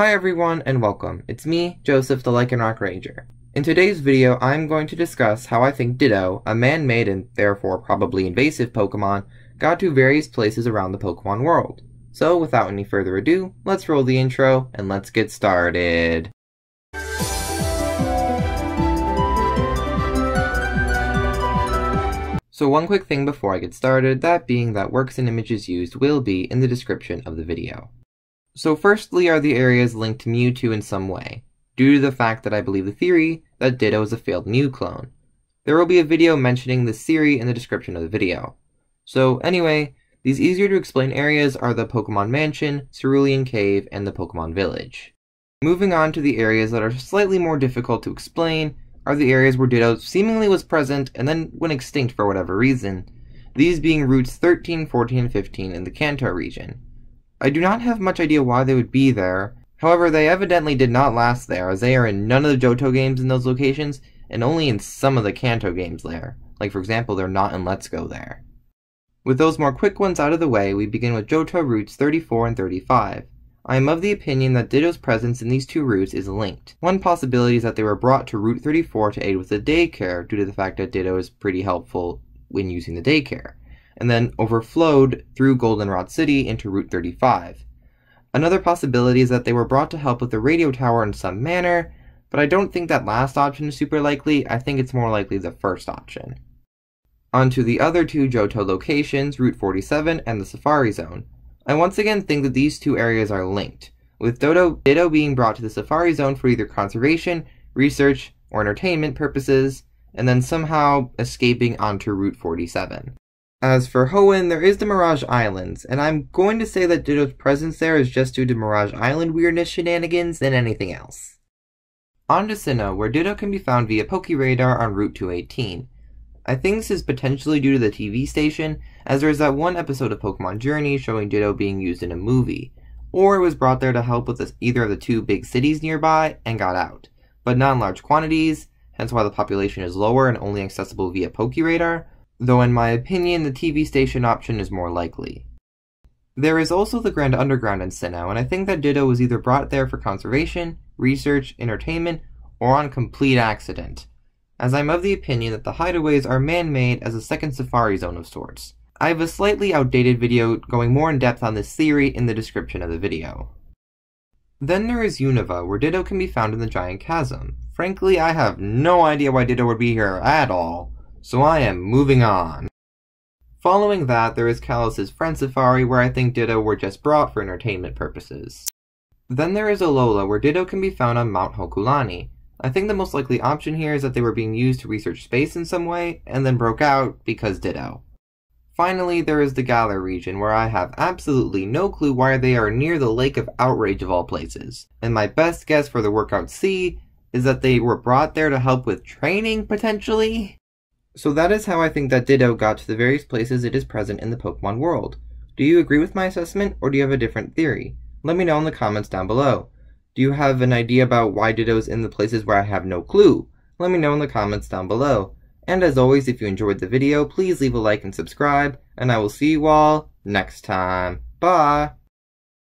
Hi everyone and welcome. It's me, Joseph the Lycanroc Ranger. In today's video, I'm going to discuss how I think Ditto, a man-made and therefore probably invasive Pokemon, got to various places around the Pokemon world. So without any further ado, let's roll the intro and let's get started. So one quick thing before I get started, that being that works and images used will be in the description of the video. So firstly are the areas linked to Mewtwo in some way, due to the fact that I believe the theory that Ditto is a failed Mew clone. There will be a video mentioning this theory in the description of the video. So anyway, these easier to explain areas are the Pokemon Mansion, Cerulean Cave, and the Pokemon Village. Moving on to the areas that are slightly more difficult to explain are the areas where Ditto seemingly was present and then went extinct for whatever reason, these being routes 13, 14, and 15 in the Kanto region. I do not have much idea why they would be there, however they evidently did not last there as they are in none of the Johto games in those locations and only in some of the Kanto games there, like for example they're not in Let's Go there. With those more quick ones out of the way, we begin with Johto routes 34 and 35. I am of the opinion that Ditto's presence in these two routes is linked. One possibility is that they were brought to Route 34 to aid with the daycare due to the fact that Ditto is pretty helpful when using the daycare, and then overflowed through Goldenrod City into Route 35. Another possibility is that they were brought to help with the radio tower in some manner, but I don't think that last option is super likely, I think it's more likely the first option. On to the other two Johto locations, Route 47 and the Safari Zone. I once again think that these two areas are linked, with Dodo Ditto being brought to the Safari Zone for either conservation, research, or entertainment purposes, and then somehow escaping onto Route 47. As for Hoenn, there is the Mirage Islands, and I'm going to say that Ditto's presence there is just due to Mirage Island weirdness shenanigans than anything else. On to Sinnoh, where Ditto can be found via Pokeradar on Route 218. I think this is potentially due to the TV station, as there is that one episode of Pokemon Journey showing Ditto being used in a movie, or it was brought there to help with either of the two big cities nearby and got out, but not in large quantities, hence why the population is lower and only accessible via Pokeradar, though in my opinion the TV station option is more likely. There is also the Grand Underground in Sinnoh, and I think that Ditto was either brought there for conservation, research, entertainment, or on complete accident, as I'm of the opinion that the hideaways are man-made as a second safari zone of sorts. I have a slightly outdated video going more in depth on this theory in the description of the video. Then there is Unova, where Ditto can be found in the Giant Chasm. Frankly, I have no idea why Ditto would be here at all, so I am moving on. Following that, there is Kalos's Friend Safari, where I think Ditto were just brought for entertainment purposes. Then there is Alola, where Ditto can be found on Mount Hokulani. I think the most likely option here is that they were being used to research space in some way, and then broke out because Ditto. Finally, there is the Galar region, where I have absolutely no clue why they are near the Lake of Outrage of all places. And my best guess for the Workout Sea is that they were brought there to help with training, potentially? So that is how I think that Ditto got to the various places it is present in the Pokemon world. Do you agree with my assessment, or do you have a different theory? Let me know in the comments down below. Do you have an idea about why Ditto is in the places where I have no clue? Let me know in the comments down below. And as always, if you enjoyed the video, please leave a like and subscribe, and I will see you all next time. Bye!